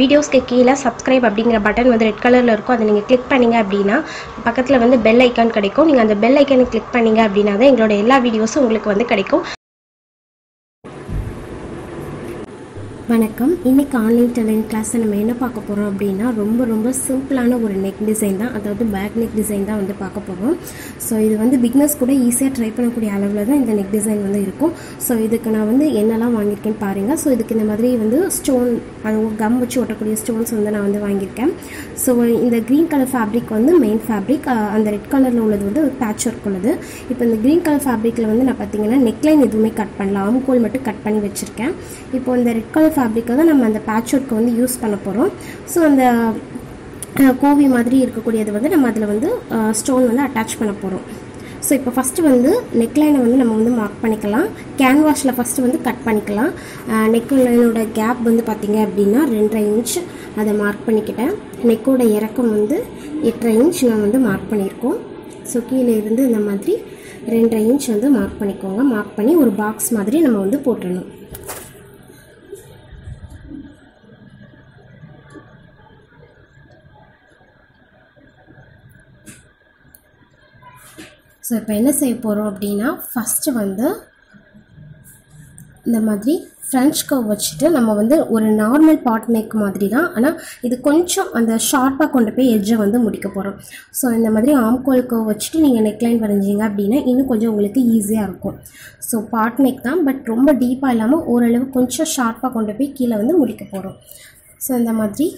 வீடியோஸ்க்கு கீழே சப்ஸ்கிரைப் அப்படிங்கிற பட்டன் வந்து ரெட் கலரில் இருக்கும். அதை நீங்கள் கிளிக் பண்ணீங்க அப்படின்னா பக்கத்தில் வந்து பெல் ஐக்கான் கிடைக்கும். நீங்கள் அந்த பெல் ஐக்கானை கிளிக் பண்ணீங்க அப்படின்னா தான் எங்களோட எல்லா வீடியோஸும் உங்களுக்கு வந்து கிடைக்கும். வணக்கம். இன்றைக்கி ஆன்லைன் டெலிங் கிளாஸில் நம்ம என்ன பார்க்க போகிறோம் அப்படின்னா ரொம்ப ரொம்ப சிம்பிளான ஒரு நெக் டிசைன் தான். அதாவது பேக் நெக் டிசைன் தான் வந்து பார்க்க போகிறோம் ஸோ இது வந்து பிக்னஸ் கூட ஈஸியாக ட்ரை பண்ணக்கூடிய அளவில் தான் இந்த நெக் டிசைன் வந்து இருக்கும். ஸோ இதுக்கு நான் வந்து என்னெல்லாம் வாங்கியிருக்கேன்னு பாருங்கள் ஸோ இதுக்கு இந்த மாதிரி வந்து ஸ்டோன் அது கம் வச்சு ஒட்டக்கூடிய ஸ்டோன்ஸ் வந்து நான் வந்து வாங்கியிருக்கேன். ஸோ இந்த க்ரீன் கலர் ஃபேப்ரிக் வந்து மெயின் ஃபேப்ரிக் அந்த ரெட் கலரில் உள்ளது வந்து ஒரு பேட்ச் ஒர்க் உள்ளது. இப்போ இந்த க்ரீன் கலர் ஃபேப்ரிக்கில் வந்து நான் பார்த்தீங்கன்னா நெக்லைன் எதுவுமே கட் பண்ணல. ஆம்கோல் மட்டும் கட் பண்ணி வச்சுருக்கேன். இப்போ இந்த ரெட் கலர் ஃபேப்ரிக்கை தான் நம்ம அந்த பேட்ச் ஒர்க்கை வந்து யூஸ் பண்ண போகிறோம் ஸோ அந்த கோவி மாதிரி இருக்கக்கூடியது வந்து நம்ம அதில் வந்து ஸ்டோன் வந்து அட்டாச் பண்ண போகிறோம் ஸோ இப்போ ஃபஸ்ட்டு வந்து நெக்லைனை வந்து நம்ம வந்து மார்க் பண்ணிக்கலாம். கேன்வாஷில் ஃபஸ்ட்டு வந்து கட் பண்ணிக்கலாம். நெக்லைனோட கேப் வந்து பார்த்திங்க அப்படின்னா ரெண்டரை இன்ச் அதை மார்க் பண்ணிக்கிட்டேன். நெக்கோட இறக்கம் வந்து எட்டரை இன்ச் நான் வந்து மார்க் பண்ணியிருக்கோம். ஸோ கீழே இருந்து இந்த மாதிரி ரெண்டரை இன்ச் வந்து மார்க் பண்ணிக்கோங்க. மார்க் பண்ணி ஒரு பாக்ஸ் மாதிரி நம்ம வந்து போட்டுடணும். ஸோ இப்போ என்ன செய்ய போகிறோம் அப்படின்னா ஃபஸ்ட்டு வந்து இந்த மாதிரி ஃப்ரெஞ்ச் கவ் வச்சுட்டு நம்ம வந்து ஒரு நார்மல் பாட் நெக் மாதிரி தான் ஆனால் இது கொஞ்சம் அந்த ஷார்ப்பாக கொண்டு போய் எட்ஜை வந்து முடிக்க போகிறோம் ஸோ இந்த மாதிரி ஆம்கோல் கவ் வச்சுட்டு நீங்கள் நெக்லைன் வரைஞ்சிங்க அப்படின்னா இன்னும் கொஞ்சம் உங்களுக்கு ஈஸியாக இருக்கும். ஸோ பாட் நெக் தான் பட் ரொம்ப டீப்பாக இல்லாமல் ஓரளவு கொஞ்சம் ஷார்ப்பாக கொண்டு போய் கீழே வந்து முடிக்க போகிறோம் ஸோ இந்த மாதிரி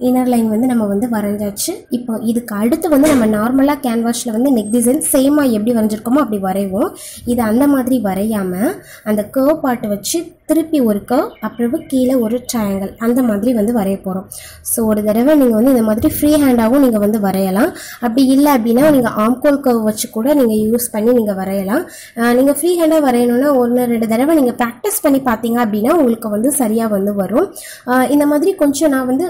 இன்னர் லைன் வந்து நம்ம வந்து வரைஞ்சாச்சு. இப்போ இதுக்கு அடுத்து வந்து நம்ம நார்மலாக கேன்வாஷில் வந்து நெக் டிசைன் சேமாக எப்படி வரைஞ்சிருக்கோமோ அப்படி வரைவோம். இது அந்த மாதிரி வரையாமல் அந்த கர்வ் பாட்டு வச்சு திருப்பி ஒரு கர்வ் அப்புறம் கீழே ஒரு ட்ரையாங்கிள் அந்த மாதிரி வந்து வரைய போகிறோம் ஸோ ஒரு தடவை நீங்கள் வந்து இந்த மாதிரி ஃப்ரீ ஹேண்டாகவும் நீங்கள் வந்து வரையலாம். அப்படி இல்லை அப்படின்னா நீங்கள் ஆம்கோல் கவ் வச்சு கூட நீங்கள் யூஸ் பண்ணி நீங்கள் வரையலாம். நீங்கள் ஃப்ரீ ஹேண்டாக வரையணும்னா ஒன்று ரெண்டு தடவை நீங்கள் ப்ராக்டிஸ் பண்ணி பார்த்தீங்க அப்படின்னா உங்களுக்கு வந்து சரியாக வந்து வரும். இந்த மாதிரி கொஞ்சம் நான் வந்து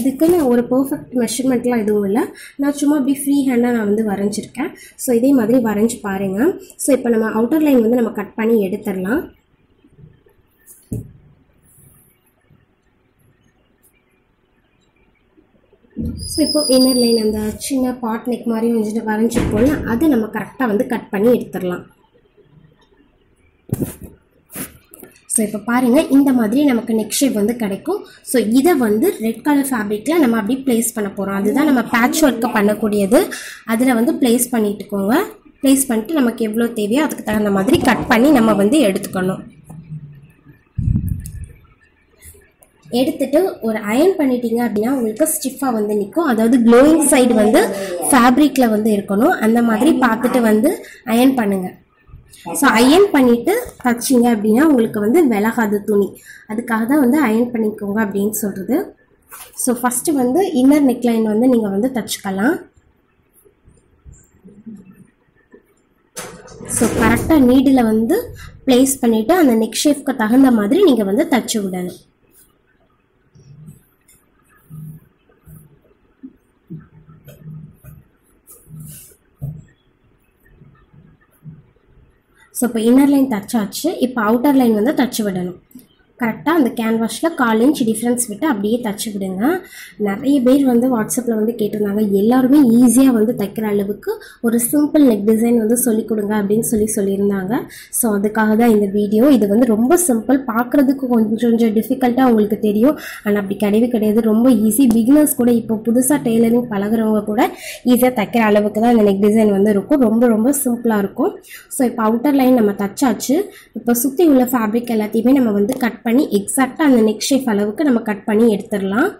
இதுக்குன்னு ஒரு பர்ஃபெக்ட் மெஷர்மெண்ட்லாம் எதுவும் இல்லை. நான் சும்மா அப்படி ஃப்ரீ ஹேண்டாக நான் வந்து வரைஞ்சிருக்கேன். ஸோ இதே மாதிரி வரைஞ்சி பாருங்கள் ஸோ இப்போ நம்ம அவுட்டர் லைன் வந்து நம்ம கட் பண்ணி எடுத்துடலாம். ஸோ இப்போ இன்னர் லைன் அந்த சின்ன பாட் நெக் மாதிரி வந்துட்டு வரைஞ்சிருப்போம்ல அதை நம்ம கரெக்டாக வந்து கட் பண்ணி எடுத்துடலாம். ஸோ இப்போ பாருங்கள் இந்த மாதிரி நமக்கு நெக் ஷேப் வந்து கிடைக்கும். ஸோ இதை வந்து ரெட் கலர் ஃபேப்ரிக்கில் நம்ம அப்படியே ப்ளேஸ் பண்ண போகிறோம் அதுதான் நம்ம பேட்ச் ஒர்க்கு பண்ணக்கூடியது. அதில் வந்து ப்ளேஸ் பண்ணிட்டுக்கோங்க. ப்ளேஸ் பண்ணிட்டு நமக்கு எவ்வளோ தேவையோ அதுக்கு தகுந்த மாதிரி கட் பண்ணி நம்ம வந்து எடுத்துக்கணும். எடுத்துட்டு ஒரு அயன் பண்ணிட்டீங்க அப்படின்னா உங்களுக்கு ஸ்டிஃபாக வந்து நிற்கும் அதாவது க்ளோயிங் சைடு வந்து ஃபேப்ரிக்கில் வந்து இருக்கணும். அந்த மாதிரி பார்த்துட்டு வந்து அயன் பண்ணுங்கள் ஸோ அயன் பண்ணிவிட்டு தச்சிங்க அப்படின்னா உங்களுக்கு வந்து விலகாது துணி. அதுக்காக தான் வந்து அயன் பண்ணிக்கோங்க அப்படின்னு சொல்கிறது ஸோ ஃபஸ்ட்டு வந்து இன்னர் நெக்லைன் வந்து நீங்கள் வந்து தச்சுக்கலாம். ஸோ கரெக்டாக நீடில் வந்து ப்ளேஸ் பண்ணிவிட்டு அந்த நெக் ஷேஃப்க்கு தகுந்த மாதிரி நீங்கள் வந்து தச்சு விடணும். ஸோ இப்போ இன்னர் லைன் தச்சாச்சு இப்போ அவுட்டர் லைன் வந்து டச் விடணும். கரெக்டாக அந்த கேன்வாஷில் கால் இன்ச் டிஃப்ரென்ஸ் விட்டு அப்படியே தச்சு விடுங்க. நிறைய பேர் வந்து வாட்ஸ்அப்பில் வந்து கேட்டிருந்தாங்க எல்லாருமே ஈஸியாக வந்து தைக்கிற அளவுக்கு ஒரு சிம்பிள் நெக் டிசைன் வந்து சொல்லிக் கொடுங்க அப்படின்னு சொல்லி சொல்லியிருந்தாங்க. ஸோ அதுக்காக தான் இந்த வீடியோ இது வந்து ரொம்ப சிம்பிள் பார்க்குறதுக்கு கொஞ்சம் கொஞ்சம் டிஃபிகல்ட்டாக உங்களுக்கு தெரியும். ஆனால் அப்படி கிடையவே கிடையாது. ரொம்ப ஈஸி பிகினர்ஸ் கூட இப்போ புதுசாக டெய்லரிங் பழகுறவங்க கூட ஈஸியாக தைக்கிற அளவுக்கு தான் இந்த நெக் டிசைன் வந்து இருக்கும். ரொம்ப ரொம்ப சிம்பிளாக இருக்கும். ஸோ இப்போ அவுட்டர் லைன் நம்ம தச்சாச்சு. இப்போ சுற்றி உள்ள ஃபேப்ரிக் எல்லாத்தையுமே நம்ம வந்து கட் பண்ணி எக்ஸாக்டாக அந்த நெக் ஷேப் அளவுக்கு நம்ம கட் பண்ணி எடுத்துடலாம்.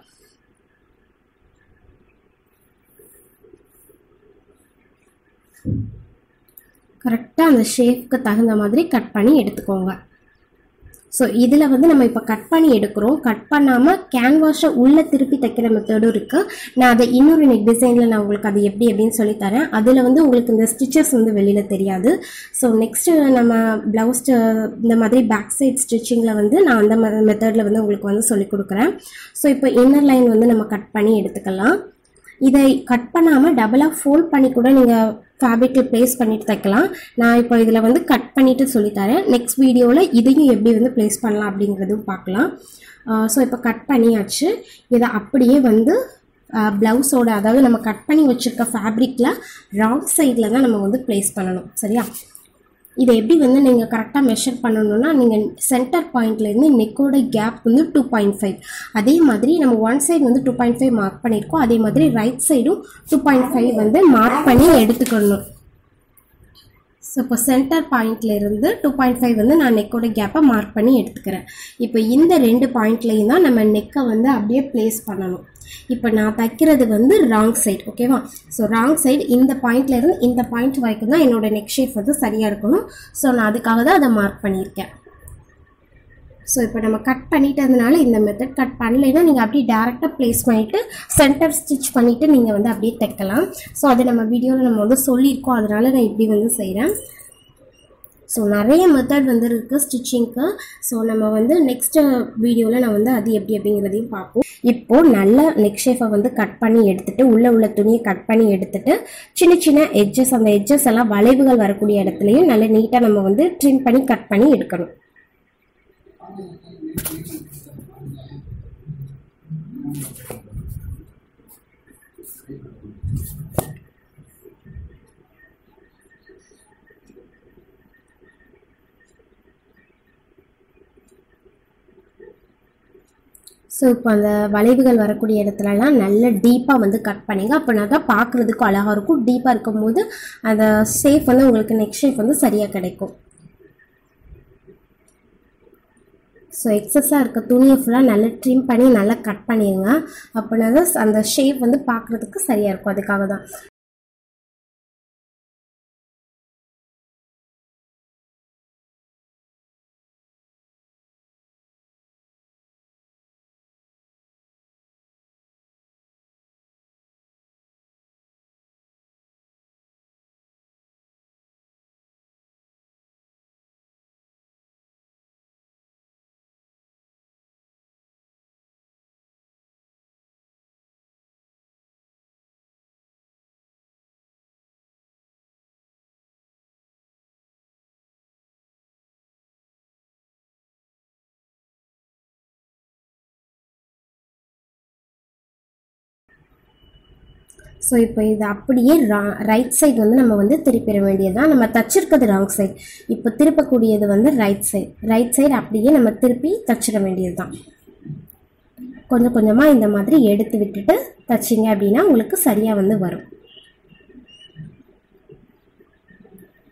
கரெக்டாக அந்த ஷேப்க்கு தகுந்த மாதிரி கட் பண்ணி எடுத்துக்கோங்க. ஸோ இதில் வந்து நம்ம இப்போ கட் பண்ணி எடுக்கிறோம். கட் பண்ணாமல் கேன்வாஷை உள்ளே திருப்பி தைக்கிற மெத்தடும் இருக்குது நான் அதை இன்னொரு நெக் டிசைனில் நான் உங்களுக்கு அது எப்படி அப்படின்னு சொல்லித்தரேன் அதில் வந்து உங்களுக்கு இந்த ஸ்டிச்சஸ் வந்து வெளியில் தெரியாது. ஸோ நெக்ஸ்ட்டு நம்ம ப்ளவுஸ் இந்த மாதிரி பேக் சைட் ஸ்டிச்சிங்கில் வந்து நான் அந்த மெத்தடில் வந்து உங்களுக்கு வந்து சொல்லிக் கொடுக்குறேன். ஸோ இப்போ இன்னர் லைன் வந்து நம்ம கட் பண்ணி எடுத்துக்கலாம். இதை கட் பண்ணாமல் டபுளாக ஃபோல்ட் பண்ணி கூட நீங்கள் ஃபேப்ரிக்கில் ப்ளேஸ் பண்ணிட்டு தைக்கலாம். நான் இப்போ இதில் வந்து கட் பண்ணிவிட்டு சொல்லித்தரேன். நெக்ஸ்ட் வீடியோவில் இதையும் எப்படி வந்து ப்ளேஸ் பண்ணலாம் அப்படிங்கிறதும் பார்க்கலாம். ஸோ இப்போ கட் பண்ணியாச்சு. இதை அப்படியே வந்து ப்ளவுஸோட அதாவது நம்ம கட் பண்ணி வச்சுருக்க ஃபேப்ரிக்கில் ராங் சைடில் தான் நம்ம வந்து ப்ளேஸ் பண்ணணும். சரியா? இதை எப்படி வந்து நீங்கள் கரெக்டாக மெஷர் பண்ணணும்னா நீங்கள் சென்டர் பாயிண்ட்லேருந்து நெக்கோட கேப் வந்து டூ பாயிண்ட் ஃபைவ் அதே மாதிரி நம்ம ஒன் சைடு வந்து டூ பாயிண்ட் ஃபைவ் மார்க் பண்ணியிருக்கோம். அதே மாதிரி ரைட் சைடும் டூ பாயிண்ட் ஃபைவ் வந்து மார்க் பண்ணி எடுத்துக்கணும். ஸோ இப்போ சென்டர் பாயிண்ட்லேருந்து டூ பாயிண்ட் ஃபைவ் வந்து நான் நெக்கோட கேப்பை மார்க் பண்ணி எடுத்துக்கிறேன். இப்போ இந்த ரெண்டு பாயிண்ட்லேயும் தான் நம்ம நெக்கை வந்து அப்படியே ப்ளேஸ் பண்ணணும். இப்போ நான் தைக்கிறது வந்து ராங் சைடு ஓகேவா ஸோ ராங் சைடு இந்த பாயிண்ட்லேருந்து இந்த பாயிண்ட் வரைக்கும் தான் என்னோட நெக் ஷேப் வந்து சரியாக இருக்கணும். ஸோ நான் அதுக்காக தான் அதை மார்க் பண்ணியிருக்கேன். ஸோ இப்போ நம்ம கட் பண்ணிட்டதுனால இந்த மெத்தட் கட் பண்ணலைன்னா நீங்கள் அப்படியே டேரெக்டாக ப்ளேஸ் பண்ணிவிட்டு சென்டர் ஸ்டிச் பண்ணிவிட்டு நீங்கள் வந்து அப்படியே தைக்கலாம். ஸோ அதை நம்ம வீடியோவில் நம்ம வந்து சொல்லியிருக்கோம். அதனால் நான் இப்படி வந்து செய்கிறேன் ஸோ நிறைய மெத்தட் வந்து இருக்குது ஸ்டிச்சிங்க்கு ஸோ நம்ம வந்து நெக்ஸ்ட் வீடியோவில் நான் வந்து அது எப்படி அப்படிங்கிறதையும் பார்ப்போம். இப்போது நல்ல நெக் ஷேஃபை வந்து கட் பண்ணி எடுத்துகிட்டு உள்ளே உள்ள துணியை கட் பண்ணி எடுத்துகிட்டு சின்ன சின்ன எட்ஜஸ் அந்த எட்ஜஸ் எல்லாம் வளைவுகள் வரக்கூடிய இடத்துலையும் நல்லா நீட்டாக நம்ம வந்து ட்ரிம் பண்ணி கட் பண்ணி எடுக்கணும். ஸோ இப்போ அந்த வளைவுகள் வரக்கூடிய இடத்துலலாம் நல்ல டீப்பாக வந்து கட் பண்ணிங்க. அப்படின்னா தான் பார்க்குறதுக்கும் அழகாக இருக்கும். டீப்பாக இருக்கும்போது அந்த ஷேப் வந்து உங்களுக்கு நெக்ஸ்ட் ஷேப் வந்து சரியாக கிடைக்கும். ஸோ எக்ஸஸாக இருக்க துணியை ஃபுல்லாக நல்லா ட்ரிம் பண்ணி நல்லா கட் பண்ணிடுங்க அப்படின்னா தான் அந்த ஷேப் வந்து பார்க்குறதுக்கு சரியாக இருக்கும். அதுக்காக தான் ஸோ இப்போ இது அப்படியே ரா ரைட் சைடு வந்து நம்ம வந்து திருப்பிட வேண்டியதுதான். நம்ம தச்சிருக்கிறது ராங் சைடு இப்போ திருப்பக்கூடியது வந்து ரைட் சைடு ரைட் சைடு அப்படியே நம்ம திருப்பி தச்சிட வேண்டியது தான் கொஞ்சம் கொஞ்சமாக இந்த மாதிரி எடுத்து விட்டுட்டு தச்சிங்க அப்படின்னா உங்களுக்கு சரியாக வந்து வரும்.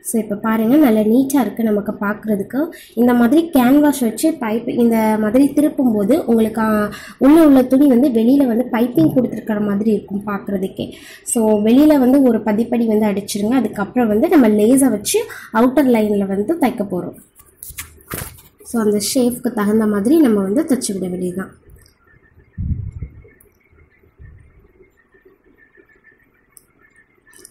ஸோ இப்போ பாருங்கள் நல்ல நீட்டாக இருக்குது நமக்கு பார்க்குறதுக்கு இந்த மாதிரி கேன்வாஷ் வச்சு பைப் இந்த மாதிரி திருப்பும்போது உங்களுக்கு உள்ளே உள்ள துணி வந்து வெளியில் வந்து பைப்பிங் கொடுத்துருக்கிற மாதிரி இருக்கும் பார்க்குறதுக்கே ஸோ வெளியில் வந்து ஒரு பதிப்படி வந்து அடிச்சிருங்க. அதுக்கப்புறம் வந்து நம்ம லேஸை வச்சு அவுட்டர் லைனில் வந்து தைக்க போகிறோம் ஸோ அந்த ஷேஃப்க்கு தகுந்த மாதிரி நம்ம வந்து தைச்சி விட வேண்டியதுதான்.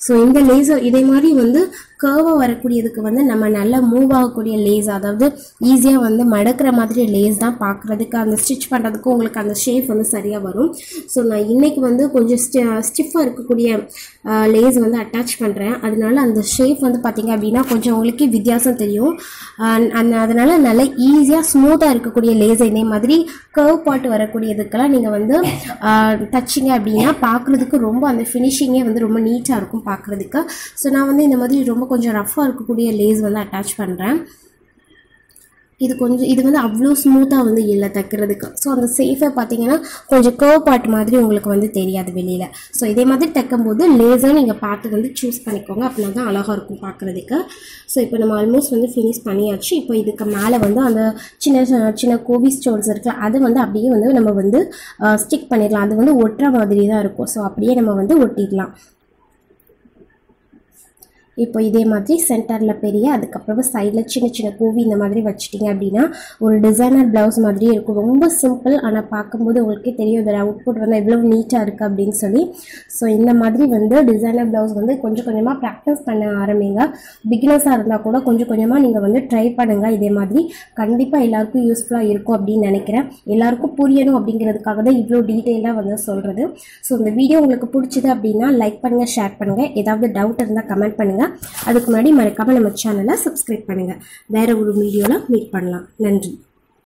ஸோ இந்த லேசர் இதே மாதிரி வந்து கேர்வாக வரக்கூடியதுக்கு வந்து நம்ம நல்லா மூவ் ஆகக்கூடிய லேஸ் அதாவது ஈஸியாக வந்து மடக்கிற மாதிரி லேஸ் தான் பார்க்குறதுக்கு அந்த ஸ்டிச் பண்ணுறதுக்கு உங்களுக்கு அந்த ஷேப் வந்து சரியாக வரும். ஸோ நான் இன்னைக்கு வந்து கொஞ்சம் ஸ்டி ஸ்டிஃபாக இருக்கக்கூடிய லேஸ் வந்து அட்டாச் பண்ணுறேன் அதனால அந்த ஷேப் வந்து பார்த்திங்க அப்படின்னா கொஞ்சம் உங்களுக்கு வித்தியாசம் தெரியும். அந்த அதனால் நல்லா ஈஸியாக ஸ்மூத்தாக இருக்கக்கூடிய லேஸ் இதே மாதிரி கர்வ் பாட்டு வரக்கூடியதுக்கெல்லாம் நீங்கள் வந்து தச்சிங்க அப்படின்னா பார்க்குறதுக்கு ரொம்ப அந்த ஃபினிஷிங்கே வந்து ரொம்ப நீட்டாக இருக்கும் பார்க்குறதுக்கு ஸோ நான் வந்து இந்த மாதிரி ரொம்ப கொஞ்சம் ரஃப்பாக இருக்கக்கூடிய லேஸ் வந்து அட்டாச் பண்ணுறேன் இது கொஞ்சம் இது வந்து அவ்வளோ ஸ்மூத்தாக வந்து இல்லை தைக்கிறதுக்கு. ஸோ அந்த சேஃபை பார்த்தீங்கன்னா கொஞ்சம் கர்வ் பாட் மாதிரி உங்களுக்கு வந்து தெரியாது வெளியில். ஸோ இதே மாதிரி தைக்கும்போது லேஸாக நீங்கள் பார்த்து வந்து சூஸ் பண்ணிக்கோங்க. அப்படின்னா தான் அழகாக இருக்கும் பார்க்குறதுக்கு ஸோ இப்போ நம்ம ஆல்மோஸ்ட் வந்து ஃபினிஷ் பண்ணியாச்சு. இப்போ இதுக்கு மேலே வந்து அந்த சின்ன சின்ன- சின்ன கோபி ஸ்டோன்ஸ் இருக்குல்ல அது வந்து அப்படியே வந்து நம்ம வந்து ஸ்டிக் பண்ணிடலாம். அது வந்து ஒட்டுற மாதிரி தான் இருக்கும். ஸோ அப்படியே நம்ம வந்து ஒட்டிடலாம். இப்போ இதே மாதிரி சென்டரில் பெரிய அதுக்கப்புறமா சைடில் சின்ன சின்ன கூவி இந்த மாதிரி வச்சிட்டிங்க அப்படின்னா ஒரு டிசைனர் ப்ளவுஸ் மாதிரியே இருக்கும். ரொம்ப சிம்பிள் ஆனால் பார்க்கும்போது உங்களுக்கே தெரியும் இதோட அவுட்புட் வந்து எவ்வளோ நீட்டாக இருக்குது அப்படின்னு சொல்லி. ஸோ இந்த மாதிரி வந்து டிசைனர் ப்ளவுஸ் வந்து கொஞ்சம் கொஞ்சமாக ப்ராக்டிஸ் பண்ண ஆரம்பிங்க. பிகினர்ஸாக இருந்தால் கூட கொஞ்சம் கொஞ்சமாக நீங்கள் வந்து ட்ரை பண்ணுங்கள் இதே மாதிரி கண்டிப்பாக எல்லாருக்கும் யூஸ்ஃபுல்லாக இருக்கும் அப்படின்னு நினைக்கிறேன். எல்லாருக்கும் புரியணும் அப்படிங்கிறதுக்காக தான் இவ்வளோ டீட்டெயிலாக வந்து சொல்கிறது ஸோ இந்த வீடியோ உங்களுக்கு பிடிச்சது அப்படின்னா லைக் பண்ணுங்கள் ஷேர் பண்ணுங்கள் ஏதாவது டவுட் இருந்தால் கமெண்ட் பண்ணுங்கள் அதுக்கு முன்னாடி மறக்காமல் நம்ம சேனலை சப்ஸ்கிரைப் பண்ணுங்கள் வேறு ஒரு வீடியோவில் மீட் பண்ணலாம். நன்றி.